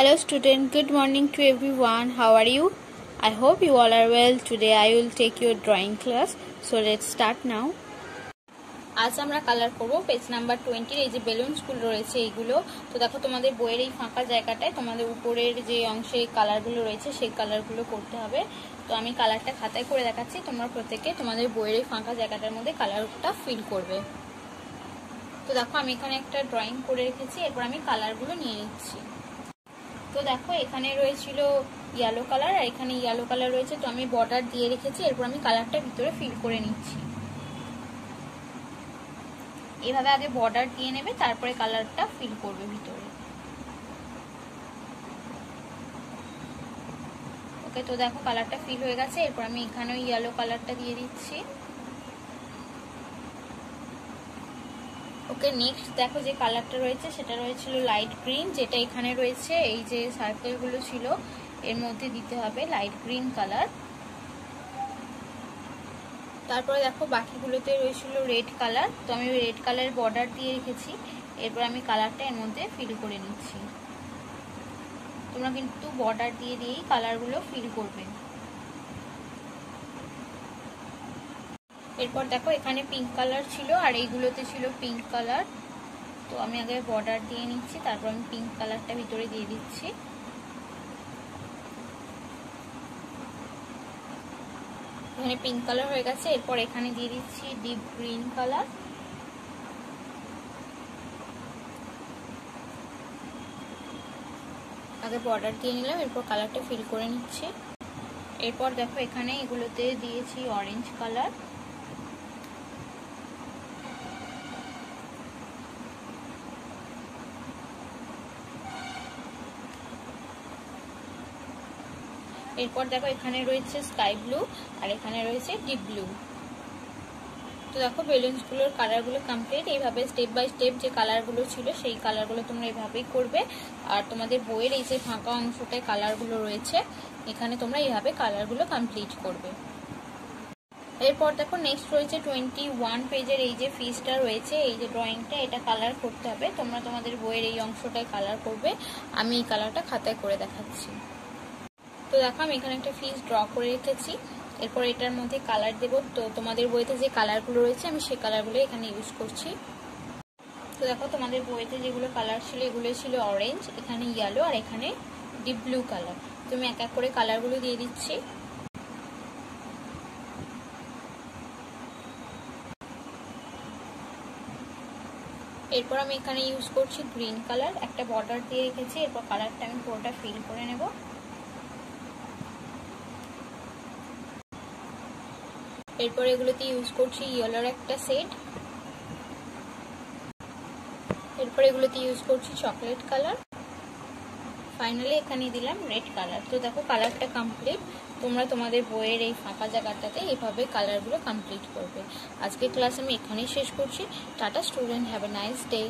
Hello student, good morning to everyone. How are you? I hope you all are well. Today I will take your drawing class. So let's start now. আজ আমরা colour করব page number টোয়েন্টির এই যে বেলুনসগুলো রয়েছে এইগুলো তো দেখো তোমাদের বইয়ের এই ফাঁকা জায়গাটায় তোমাদের উপরের যে অংশে কালারগুলো রয়েছে সেই কালারগুলো করতে হবে তো আমি কালারটা খাতায় করে দেখাচ্ছি তোমরা প্রত্যেকে তোমাদের বইয়ের এই ফাঁকা জায়গাটার মধ্যে কালারটা ফিল করবে তো দেখো আমি এখানে একটা ড্রয়িং করে রেখেছি এরপর আমি কালারগুলো নিয়ে নিচ্ছি তো দেখো, এখানে রয়েছিল ইয়েলো কালার আর এখানে ইয়েলো কালার রয়েছে, তো আমি বর্ডার দিয়ে রেখেছি, এরপর আমি কালারটা ভিতরে ফিল করে নিচ্ছি। এভাবে আগে বর্ডার দিয়ে নেবে, তারপরে কালারটা ফিল করবে ভিতরে। ওকে, তো দেখো কালারটা ফিল হয়ে গেছে, এরপর আমি এখানেও ইয়েলো কালারটা দিয়ে দিচ্ছি। ওকে নেক্সট দেখো যে কালারটা রয়েছে, সেটা রয়েছিল লাইট গ্রিন যেটা এখানে রয়েছে, এই যে সার্কেলগুলো ছিল, এর মধ্যে দিতে হবে লাইট গ্রিন কালার তারপরে দেখো বাকিগুলোতে রয়েছিল রেড কালার তো আমি রেড কালারের বর্ডার দিয়ে রেখেছি, এরপর আমি কালারটা এর মধ্যে ফিল করে নিচ্ছি। তোমরা কিন্তু বর্ডার দিয়ে দিয়েই কালারগুলো ফিল করবে। এরপর দেখো, এখানে পিঙ্ক কালার ছিল আর এইগুলোতে ছিল পিঙ্ক কালার তো আমি আগে বর্ডার দিয়ে নিচ্ছি, তারপর আমি পিঙ্ক কালারটা ভিতরে দিয়ে দিচ্ছি। এখানে পিঙ্ক কালার হয়ে গেছে, এরপর এখানে দিয়ে দিচ্ছি ডিপ গ্রিন কালার আগে বর্ডার দিয়ে নিলাম, এরপর কালারটা ফিল করে নিচ্ছি। এরপর দেখো, এখানে এগুলোতে দিয়েছি অরেঞ্জ কালার এরপর দেখো এখানে রয়েছে স্কাই ব্লু, আর এখানে রয়েছে ডিপ ব্লু। তো দেখো বেলুনসগুলোর কালারগুলো কমপ্লিট এইভাবে স্টেপ বাই স্টেপ যে কালারগুলো ছিল, সেই কালারগুলো তোমরা এইভাবেই করবে। আর তোমাদের বইয়ের এই যে ফাঁকা অংশটায় কালারগুলো রয়েছে, এখানে তোমরা এইভাবে কালারগুলো কমপ্লিট করবে। এরপর দেখো নেক্সট রয়েছে টোয়েন্টি ওয়ান পেজের এই যে ফিসটা রয়েছে, এই যে ড্রয়িংটা এটা কালার করতে হবে। তোমরা তোমাদের বইয়ের এই অংশটায় কালার করবে। আমি এই কালারটা খাতায় করে দেখাচ্ছি। তো দেখো, আমি এখানে একটা ফিস ড্র করে রেখেছি। এরপর এটার মধ্যে কালার দেব। তো তোমাদের বইতে যে কালারগুলো রয়েছে, আমি সেই কালারগুলো এখানে ইউজ করছি। তো দেখো, তোমাদের বইতে যেগুলো কালার ছিল, এগুলো ছিল অরেঞ্জ এখানে ইয়েলো আর এখানে ডিপ ব্লু কালার তুমি এক এক করে কালারগুলো দিয়ে দিচ্ছি। এরপর আমি এখানে ইউজ করছি গ্রিন কালার একটা বর্ডার দিয়ে রেখেছি। এরপর কালারটা আমি পুরোটা ফিল করে নেব। এরপর এগুলোতে ইউজ করছি ইয়েলোর একটা সেট এরপর এগুলোতে ইউজ করছি চকলেট কালার ফাইনালি এখানে দিলাম রেড কালার তো দেখো কালারটা কমপ্লিট তোমরা তোমাদের বইয়ের এই ফাঁকা জায়গাটাতে এইভাবে কালারগুলো কমপ্লিট করবে। আজকে ক্লাস আমি এখানেই শেষ করছি। Tata student have a nice day